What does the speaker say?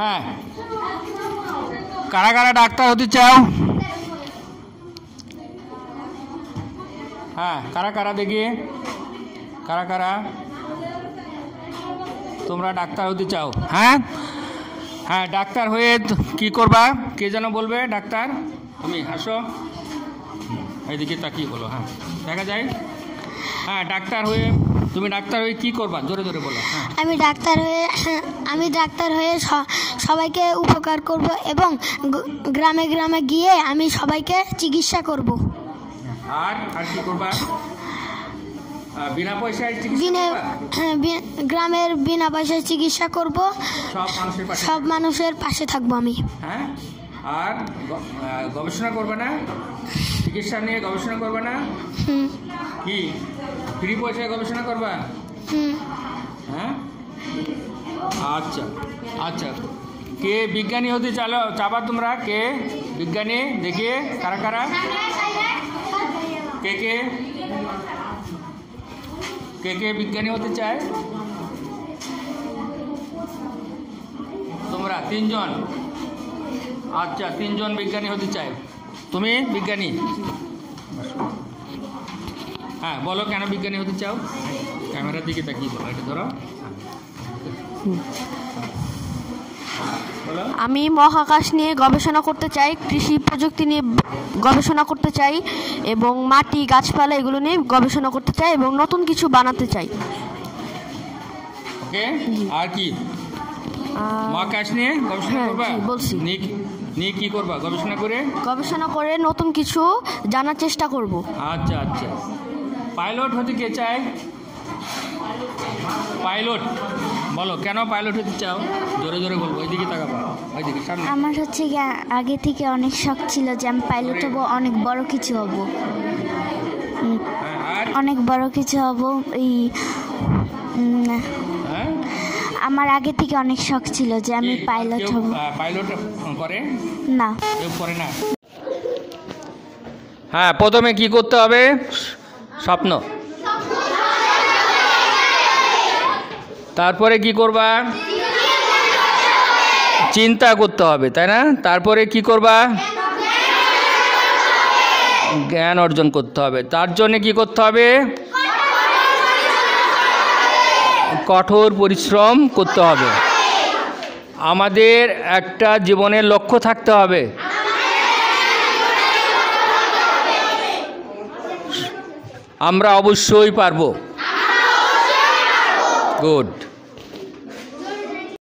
হ্যাঁ। কারা কারা ডাক্তার হতে চাও? হ্যাঁ কারা কারা দেখি কারা কারা? তোমরা ডাক্তার হতে চাও? হ্যাঁ? হ্যাঁ ডাক্তার হয়ে কি করবা? কে যেন বলবে, ডাক্তার? তুমি আসো। এইদিকে তাকিয়ে বলো হ্যাঁ। দেখা যায়? হ্যাঁ ডাক্তার হয়ে তুমি ডাক্তার হয়ে কি করবা? জোরে জোরে বলো হ্যাঁ। আমি ডাক্তার হয়ে আমি ডাক্তার হয়ে সবাইকে উপকার করব এবং গ্রামে গ্রামে গিয়ে আমি সবাইকে চিকিৎসা করব। আর আর কি করবা? বিনা পয়সায় চিকিৎসা বিনা করবা? হ্যাঁ, গ্রামের বিনা পয়সায় চিকিৎসা করব। সব মানুষের পাশে সব মানুষের পাশে থাকব আমি। হ্যাঁ? আর গবেষণা করবে না? চিকিৎসা নিয়ে গবেষণা করবে না? কি? ফ্রি পয়সায় গবেষণা করবা? হ্যাঁ? আচ্ছা আচ্ছা। কে বিজ্ঞানী হতে চালো চাবা তোমরা? কে বিজ্ঞানী? দেখিয়ে কারা কারা? কে কে? কে কে বিজ্ঞানী হতে চায়? তোমরা তিনজন। আচ্ছা তিনজন বিজ্ঞানী হতে চায় তুমি বিজ্ঞানী? হ্যাঁ বলো কেন বিজ্ঞানী হতে চাও? ক্যামেরার দিকে তাকিয়ে বলো এটা ধরো। আমি মহাকাশ নিয়ে গবেষণা করতে চাই কৃষি প্রযুক্তি নিয়ে গবেষণা করতে চাই এবং মাটি গাছপালা এগুলো নিয়ে গবেষণা করতে চাই এবং নতুন কিছু বানাতে চাই। ওকে? আর কি? মহাকাশ নিয়ে গবেষণা হ্যাঁ, করবা? বলছি। নিয়ে কি- করবা? গবেষণা করে? গবেষণা করে নতুন কিছু জানার চেষ্টা করব। আচ্ছা আচ্ছা। পাইলট হতে কে চায়? পাইলট। বলো কেন পাইলট হতে চাও? জোরে জোরে বলব ওইদিকে তাকাবো ওইদিকে সামনে। আমার হচ্ছে আগে থেকে অনেক শখ ছিল যে আমি পাইলট হব অনেক বড় কিছু হব। অনেক বড় কিছু হব এই হ্যাঁ আমার আগে থেকে অনেক শখ ছিল যে আমি পাইলট হব। পাইলট করে? না। কেউ করে না? হ্যাঁ প্রথমে কি করতে হবে? স্বপ্ন। তারপরে কি করবা? চিন্তা করতে হবে তাই না? তারপরে কি করবা? জ্ঞান অর্জন করতে হবে। তার জন্য কি করতে হবে? কঠোর পরিশ্রম করতে হবে। আমাদের একটা জীবনের লক্ষ্য থাকতে হবে। আমরা অবশ্যই পারব। গুড